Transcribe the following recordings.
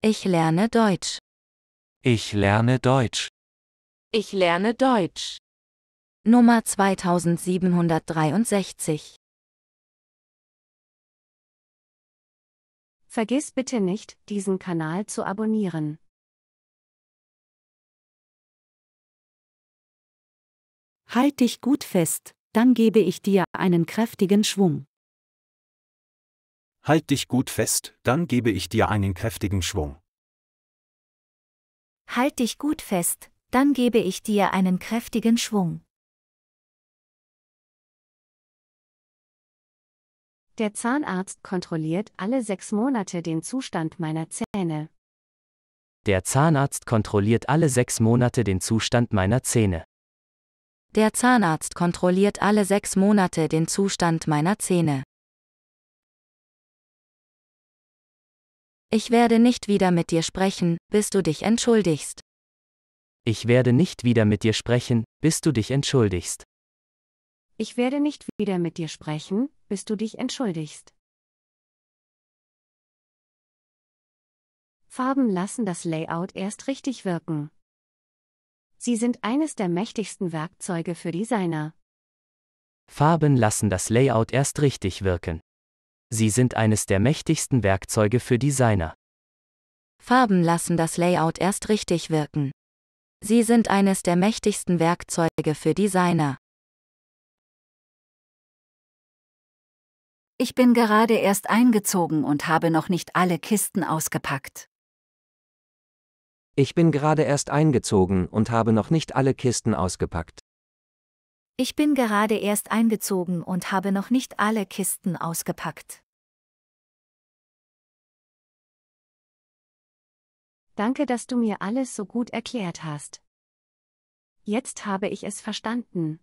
Ich lerne Deutsch. Ich lerne Deutsch. Ich lerne Deutsch. Nummer 2763. Vergiss bitte nicht, diesen Kanal zu abonnieren. Halt dich gut fest, dann gebe ich dir einen kräftigen Schwung. Halt dich gut fest, dann gebe ich dir einen kräftigen Schwung. Halt dich gut fest, dann gebe ich dir einen kräftigen Schwung. Der Zahnarzt kontrolliert alle sechs Monate den Zustand meiner Zähne. Der Zahnarzt kontrolliert alle sechs Monate den Zustand meiner Zähne. Der Zahnarzt kontrolliert alle sechs Monate den Zustand meiner Zähne. Ich werde nicht wieder mit dir sprechen, bis du dich entschuldigst. Ich werde nicht wieder mit dir sprechen, bis du dich entschuldigst. Ich werde nicht wieder mit dir sprechen, bis du dich entschuldigst. Farben lassen das Layout erst richtig wirken. Sie sind eines der mächtigsten Werkzeuge für Designer. Farben lassen das Layout erst richtig wirken. Sie sind eines der mächtigsten Werkzeuge für Designer. Farben lassen das Layout erst richtig wirken. Sie sind eines der mächtigsten Werkzeuge für Designer. Ich bin gerade erst eingezogen und habe noch nicht alle Kisten ausgepackt. Ich bin gerade erst eingezogen und habe noch nicht alle Kisten ausgepackt. Ich bin gerade erst eingezogen und habe noch nicht alle Kisten ausgepackt. Danke, dass du mir alles so gut erklärt hast. Jetzt habe ich es verstanden.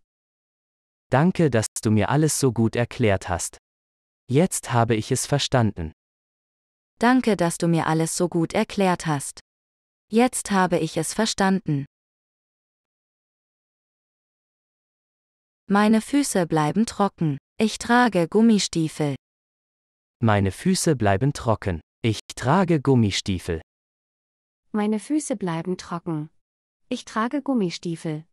Danke, dass du mir alles so gut erklärt hast. Jetzt habe ich es verstanden. Danke, dass du mir alles so gut erklärt hast. Jetzt habe ich es verstanden. Meine Füße bleiben trocken. Ich trage Gummistiefel. Meine Füße bleiben trocken. Ich trage Gummistiefel. Meine Füße bleiben trocken. Ich trage Gummistiefel.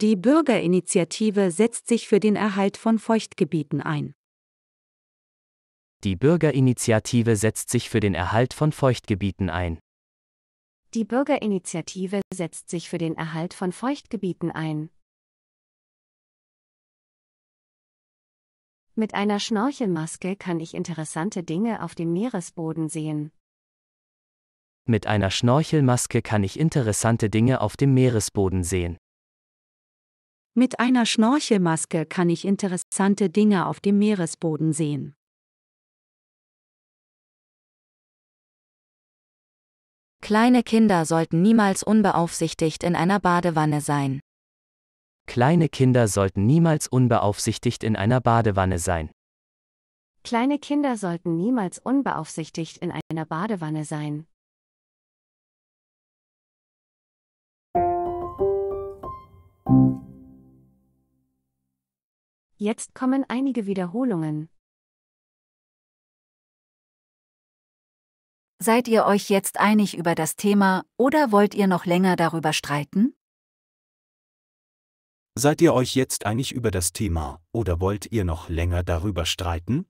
Die Bürgerinitiative setzt sich für den Erhalt von Feuchtgebieten ein. Die Bürgerinitiative setzt sich für den Erhalt von Feuchtgebieten ein. Die Bürgerinitiative setzt sich für den Erhalt von Feuchtgebieten ein. Mit einer Schnorchelmaske kann ich interessante Dinge auf dem Meeresboden sehen. Mit einer Schnorchelmaske kann ich interessante Dinge auf dem Meeresboden sehen. Mit einer Schnorchelmaske kann ich interessante Dinge auf dem Meeresboden sehen. Kleine Kinder sollten niemals unbeaufsichtigt in einer Badewanne sein. Kleine Kinder sollten niemals unbeaufsichtigt in einer Badewanne sein. Kleine Kinder sollten niemals unbeaufsichtigt in einer Badewanne sein. Jetzt kommen einige Wiederholungen. Seid ihr euch jetzt einig über das Thema oder wollt ihr noch länger darüber streiten? Seid ihr euch jetzt einig über das Thema oder wollt ihr noch länger darüber streiten?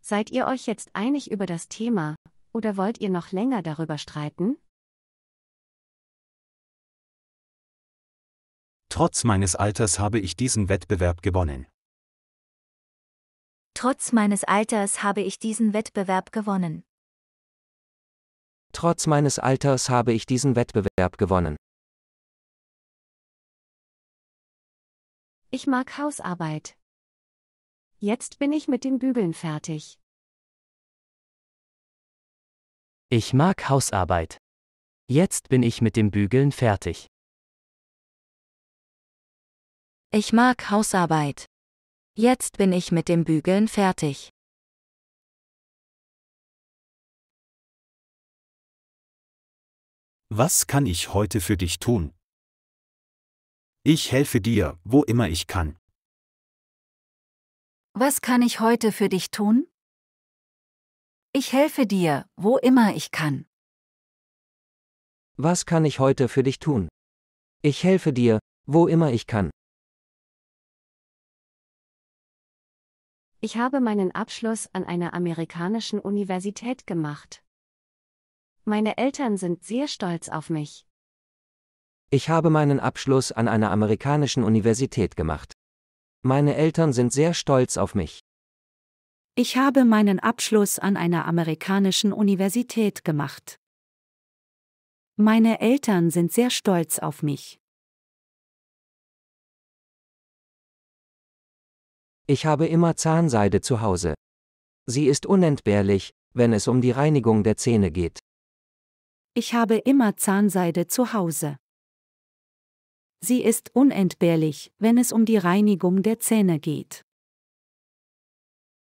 Seid ihr euch jetzt einig über das Thema oder wollt ihr noch länger darüber streiten? Trotz meines Alters habe ich diesen Wettbewerb gewonnen. Trotz meines Alters habe ich diesen Wettbewerb gewonnen. Trotz meines Alters habe ich diesen Wettbewerb gewonnen. Ich mag Hausarbeit. Jetzt bin ich mit dem Bügeln fertig. Ich mag Hausarbeit. Jetzt bin ich mit dem Bügeln fertig. Ich mag Hausarbeit. Jetzt bin ich mit dem Bügeln fertig. Was kann ich heute für dich tun? Ich helfe dir, wo immer ich kann. Was kann ich heute für dich tun? Ich helfe dir, wo immer ich kann. Was kann ich heute für dich tun? Ich helfe dir, wo immer ich kann. Ich habe meinen Abschluss an einer amerikanischen Universität gemacht. Meine Eltern sind sehr stolz auf mich. Ich habe meinen Abschluss an einer amerikanischen Universität gemacht. Meine Eltern sind sehr stolz auf mich. Ich habe meinen Abschluss an einer amerikanischen Universität gemacht. Meine Eltern sind sehr stolz auf mich. Ich habe immer Zahnseide zu Hause. Sie ist unentbehrlich, wenn es um die Reinigung der Zähne geht. Ich habe immer Zahnseide zu Hause. Sie ist unentbehrlich, wenn es um die Reinigung der Zähne geht.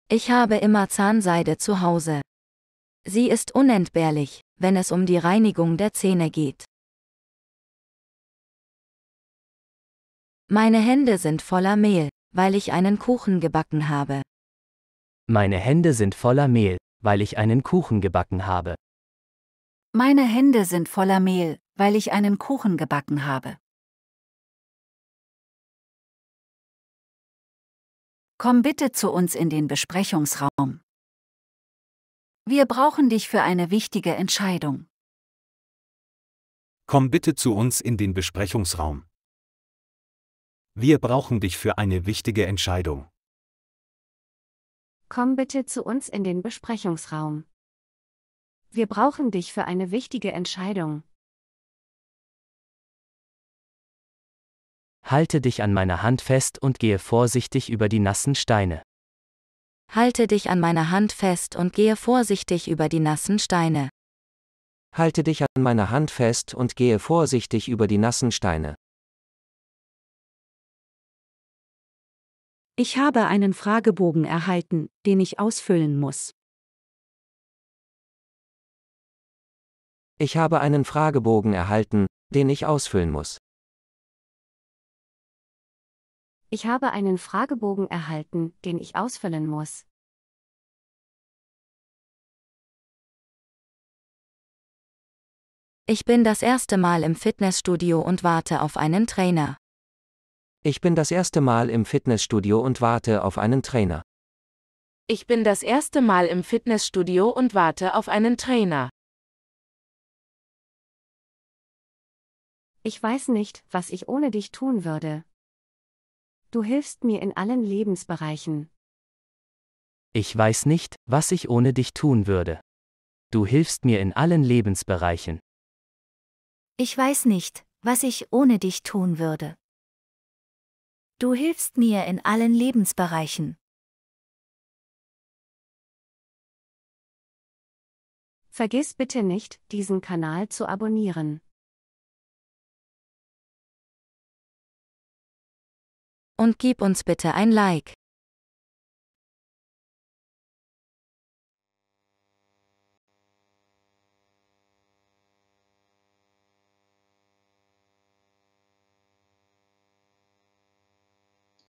Ich habe immer Zahnseide zu Hause. Sie ist unentbehrlich, wenn es um die Reinigung der Zähne geht. Meine Hände sind voller Mehl, weil ich einen Kuchen gebacken habe. Meine Hände sind voller Mehl, weil ich einen Kuchen gebacken habe. Meine Hände sind voller Mehl, weil ich einen Kuchen gebacken habe. Komm bitte zu uns in den Besprechungsraum. Wir brauchen dich für eine wichtige Entscheidung. Komm bitte zu uns in den Besprechungsraum. Wir brauchen dich für eine wichtige Entscheidung. Komm bitte zu uns in den Besprechungsraum. Wir brauchen dich für eine wichtige Entscheidung. Halte dich an meiner Hand fest und gehe vorsichtig über die nassen Steine. Halte dich an meiner Hand fest und gehe vorsichtig über die nassen Steine. Halte dich an meiner Hand fest und gehe vorsichtig über die nassen Steine. Ich habe einen Fragebogen erhalten, den ich ausfüllen muss. Ich habe einen Fragebogen erhalten, den ich ausfüllen muss. Ich habe einen Fragebogen erhalten, den ich ausfüllen muss. Ich bin das erste Mal im Fitnessstudio und warte auf einen Trainer. Ich bin das erste Mal im Fitnessstudio und warte auf einen Trainer. Ich bin das erste Mal im Fitnessstudio und warte auf einen Trainer. Ich weiß nicht, was ich ohne dich tun würde. Du hilfst mir in allen Lebensbereichen. Ich weiß nicht, was ich ohne dich tun würde. Du hilfst mir in allen Lebensbereichen. Ich weiß nicht, was ich ohne dich tun würde. Du hilfst mir in allen Lebensbereichen. Vergiss bitte nicht, diesen Kanal zu abonnieren. Und gib uns bitte ein Like.